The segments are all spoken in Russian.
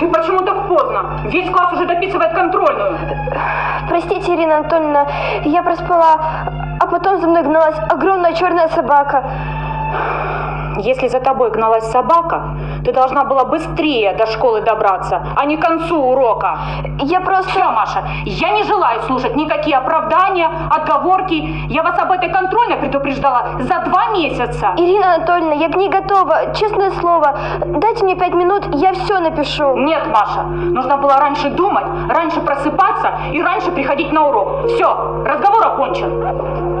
Ты почему так поздно? Весь класс уже дописывает контрольную. Простите, Ирина Анатольевна, я проспала, а потом за мной гналась огромная черная собака. Если за тобой гналась собака, ты должна была быстрее до школы добраться, а не к концу урока. Я просто... Все, Маша, я не желаю слушать никакие оправдания, отговорки. Я вас об этой контрольной предупреждала за два месяца. Ирина Анатольевна, я к ней готова, честное слово. Дайте мне пять минут, я все напишу. Нет, Маша, нужно было раньше думать, раньше просыпаться и раньше приходить на урок. Все, разговор окончен.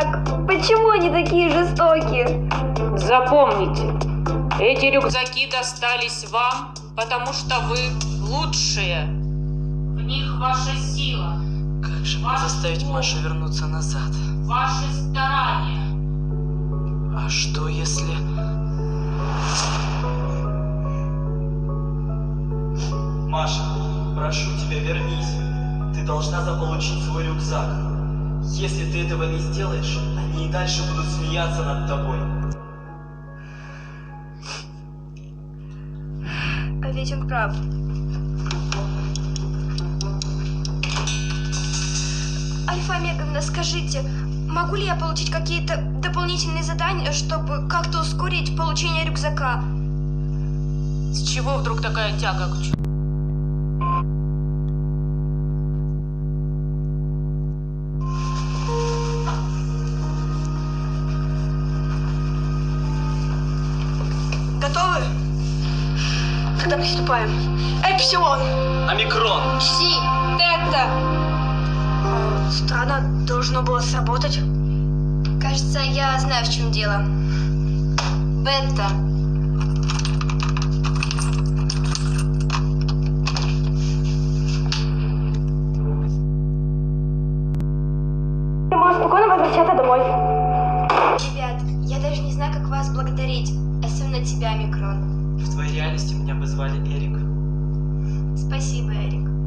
Так? Почему они такие жестокие? Запомните, эти рюкзаки достались вам, потому что вы лучшие. В них ваша сила, Как же мне заставить Машу вернуться назад? ваши старания. А что если... Маша, прошу тебя, вернись. Ты должна заполучить свой рюкзак. Если ты этого не сделаешь, они и дальше будут смеяться над тобой. А ведь он прав. Альфа Омеговна, скажите, могу ли я получить какие-то дополнительные задания, чтобы как-то ускорить получение рюкзака? С чего вдруг такая тяга к учебе? Готовы? Тогда приступаем. Эпсилон! Омикрон! Си! Тета! Странно, должно было сработать. Кажется, я знаю, в чем дело. Бета. Ты можешь спокойно возвращаться домой. Ребят, я даже не знаю, как вас благодарить. Особенно тебя, Микрон. В твоей реальности меня бы звали Эрик. Спасибо, Эрик.